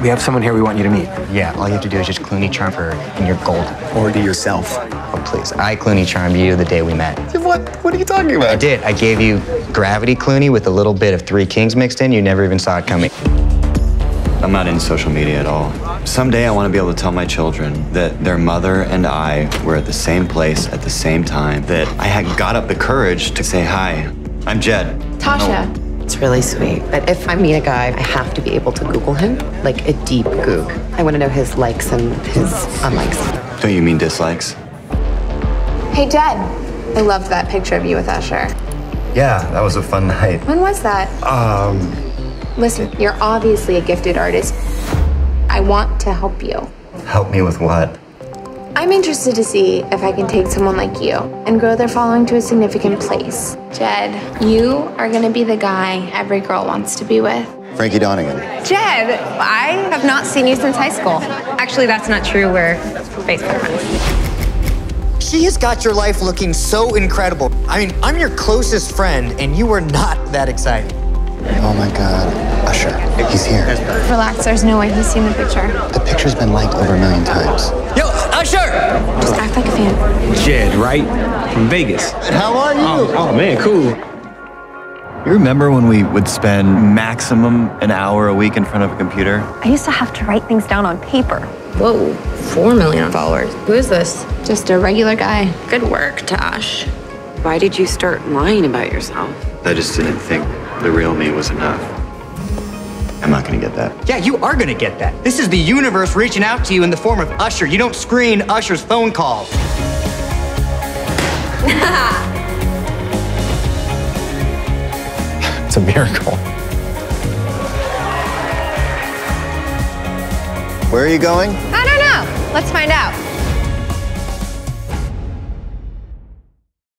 We have someone here we want you to meet. Yeah, all you have to do is just Clooney charm her, and you're golden. Or do yourself. Oh, please. I Clooney charmed you the day we met. What? What are you talking about? I did. I gave you gravity Clooney with a little bit of Three Kings mixed in. You never even saw it coming. I'm not in social media at all. Someday I want to be able to tell my children that their mother and I were at the same place at the same time, that I had got up the courage to say, Hi, I'm Jed. Tasha. It's really sweet. But if I meet a guy, I have to be able to Google him, like a deep goog. I want to know his likes and his unlikes. Don't you mean dislikes? Hey, Jed. I loved that picture of you with Usher. Yeah, that was a fun night. When was that? Um, Listen, you're obviously a gifted artist. I want to help you. help me with what? I'm interested to see if I can take someone like you and grow their following to a significant place. Jed, you are gonna be the guy every girl wants to be with. Frankie Donegan. Jed, I have not seen you since high school. Actually, that's not true. We're Facebook friends. She has got your life looking so incredible. I mean, I'm your closest friend, and you are not that exciting. Oh my god. Usher. He's here. Relax, there's no way he's seen the picture. The picture's been liked over a million times. Yo, Just act like a fan. Jed, right? From Vegas. How are you? Oh, oh man, cool. You remember when we would spend maximum an hour a week in front of a computer? I used to have to write things down on paper. Whoa, four million followers. Who is this? Just a regular guy. Good work, Tosh. Why did you start lying about yourself? I just didn't think the real me was enough. I'm not gonna get that. Yeah, you are gonna get that. This is the universe reaching out to you in the form of Usher. You don't screen Usher's phone calls. It's a miracle. Where are you going? I don't know. Let's find out.